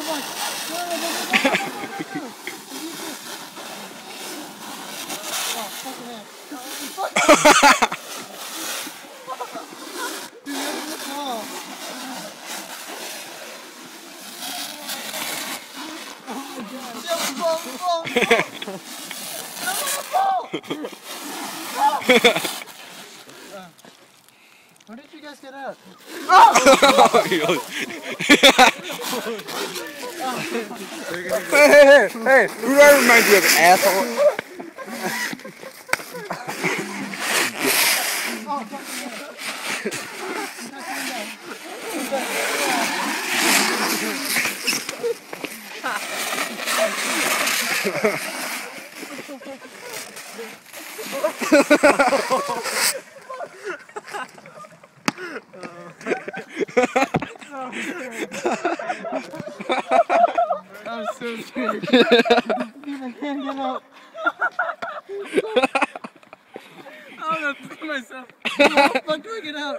Where did you guys get out? hey, hey, hey, hey, who do I remind you of, an asshole? I'm so scared. I can't get out. I'm gonna pee myself. How the fuck do I get out?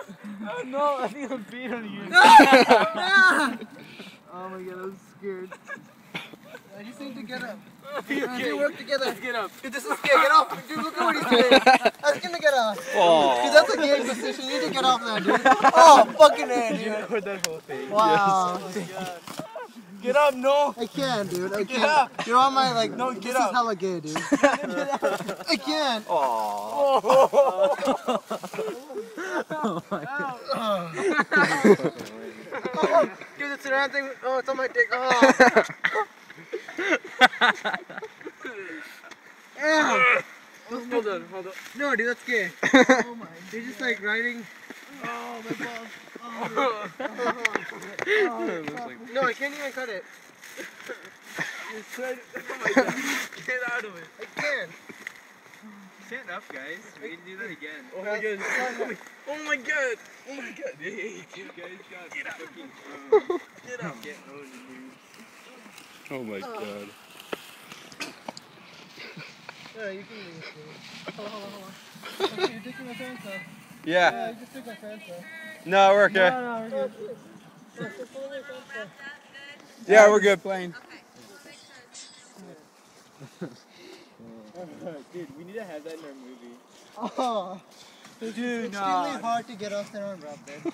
Oh no, I think I'm beat on you. Oh my god, I'm scared. I just need to get up. Okay, we work together. Let's get up. Dude, this is scary. Get off. Dude, look at what he's doing. Ask him to get off. Dude, that's a game position. You need to get off now, dude. Oh, fucking A, dude. Record that whole thing. Wow. Oh Get up, no. I can, dude. I get can. up. You're on my, like, no, get this up. is hella gay, dude. I can. Aww. Oh, oh my god. dude, it's around thing. Oh, it's on my dick. Oh. Ow. Hold on, hold on. No, dude, that's gay. Oh my. You're just like riding. Oh, my balls. Oh, like, no, I can't even cut it. Oh my god. Get out of it. I can't. Stand up, guys. We can do that again. Oh my god. Oh my god. Oh my god. Hey, You guys got Get up. fucking um, get up. get owned, dude. Oh my god. Yeah, you can leave this. Hold on, hold on, hold on. Okay, you're taking my pants off. Yeah. Yeah, you just took my pants off. No, we're okay. No, no, we're good. Yeah, just pull my pants off. Yeah, we're good playing. Dude, we need to have that in our movie. Oh. It's Dude, extremely hard to get off their own route, dude.